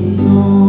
know